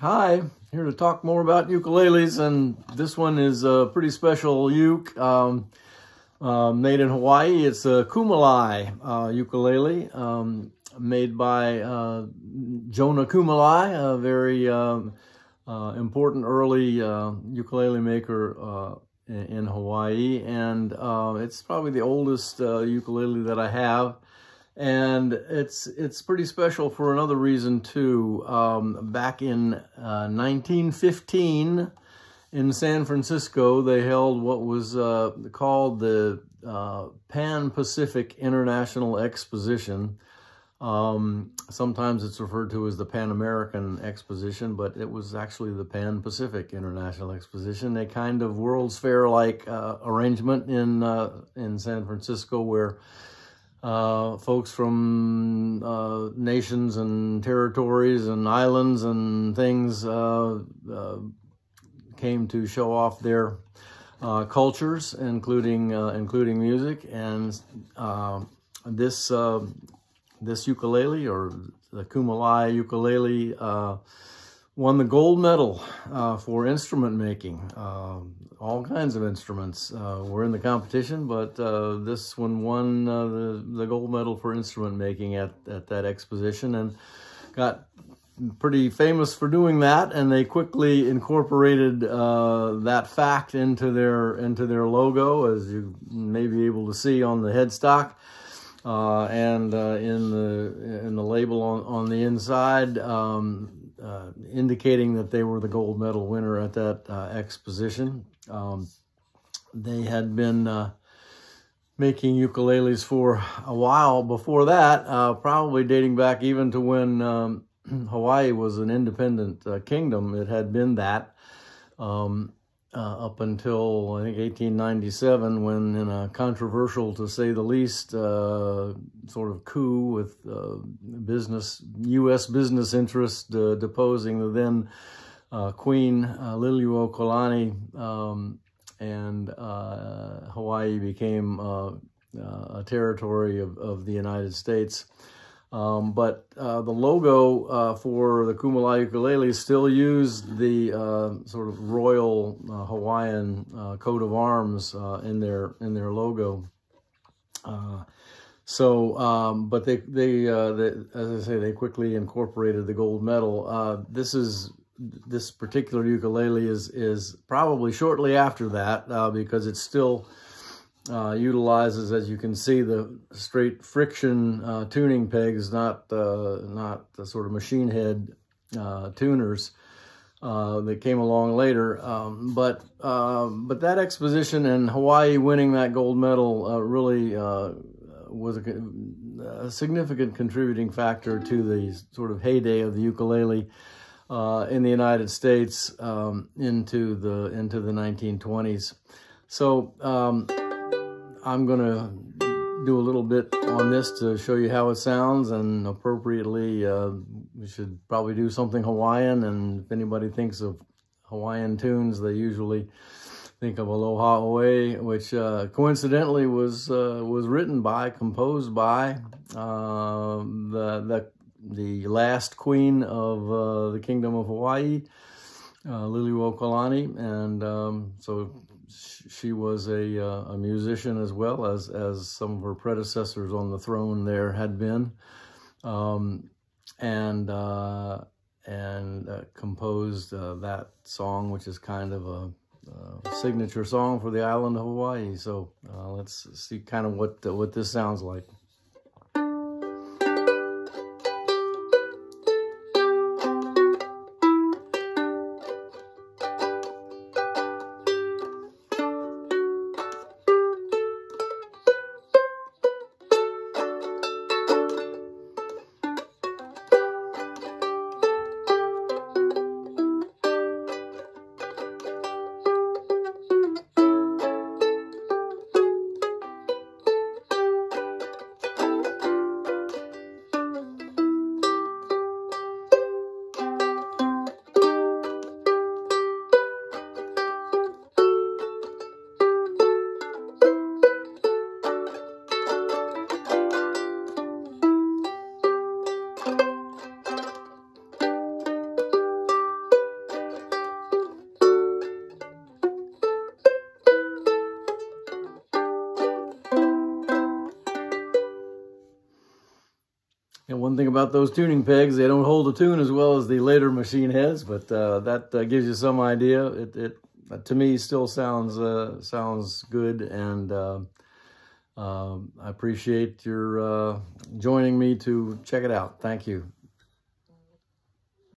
Hi, here to talk more about ukuleles, and this one is a pretty special uke um, uh, made in Hawaii. It's a Kumalae uh, ukulele um, made by uh, Jonah Kumalae, a very um, uh, important early uh, ukulele maker uh, in, in, Hawaii, and it's probably the oldest ukulele that I have and it's it's pretty special for another reason too. Um, back in uh, 1915 in San Francisco, they held what was uh, called the uh, Pan-Pacific International Exposition. Um, sometimes it's referred to as the Pan American Exposition, but it was actually the Pan Pacific International Exposition, a kind of World's Fair like uh, arrangement in uh, in San Francisco where uh, folks from uh, nations and territories and islands and things uh, uh came to show off their uh, cultures, including uh, including music. And this this ukulele or the Kumalae ukulele won the gold medal uh, for instrument making. Uh, all kinds of instruments uh, were in the competition, but uh, this one won uh, the, the gold medal for instrument making at, at that exposition and got pretty famous for doing that. And they quickly incorporated uh, that fact into their into their logo, as you may be able to see on the headstock. and in the in the label on, on the inside, um, uh, indicating that they were the gold medal winner at that uh, exposition. Um, they had been uh, making ukuleles for a while before that, uh, probably dating back even to when um, Hawaii was an independent uh, kingdom. It had been that. Um, uh, up until I think 1897, when in a controversial, to say the least, uh, sort of coup with uh, business U.S. business interests uh, deposing the then uh, Queen uh, Liliuokalani, um, and Hawaii became a territory of, of the United States. Um, but uh, the logo uh, for the Kumalae ukulele still used the uh, sort of royal uh, Hawaiian uh, coat of arms uh, in their in their logo. so, um, but they they, they, as I say, they quickly incorporated the gold medal. this is this particular ukulele is is probably shortly after that because it's still uh, utilizes, as you can see, the straight friction uh, tuning pegs, not uh, not the sort of machine head uh, tuners uh, that came along later. Um, but um, but that exposition and Hawaii winning that gold medal uh, really was a, a, significant contributing factor to the sort of heyday of the ukulele. in the United States um, into the into the 1920s. So um, I'm going to do a little bit on this to show you how it sounds and appropriately uh, we should probably do something Hawaiian and if anybody thinks of Hawaiian tunes they usually think of Aloha Oe which uh, coincidentally was uh, was written by composed by uh, the, the the last queen of uh, the kingdom of Hawaii uh, Liliuokalani and um, so she was a, uh, a musician as well as, as some of her predecessors on the throne there had been. Um, and uh, and uh, composed uh, that song, which is kind of a, a, signature song for the island of Hawaii. So uh, let's see kind of what what this sounds like. And one thing about those tuning pegs, they don't hold a tune as well as the later machine heads, but uh, that uh, gives you some idea. It, it to me still sounds uh, sounds good, and uh, um, I appreciate your uh, joining me to check it out. Thank you.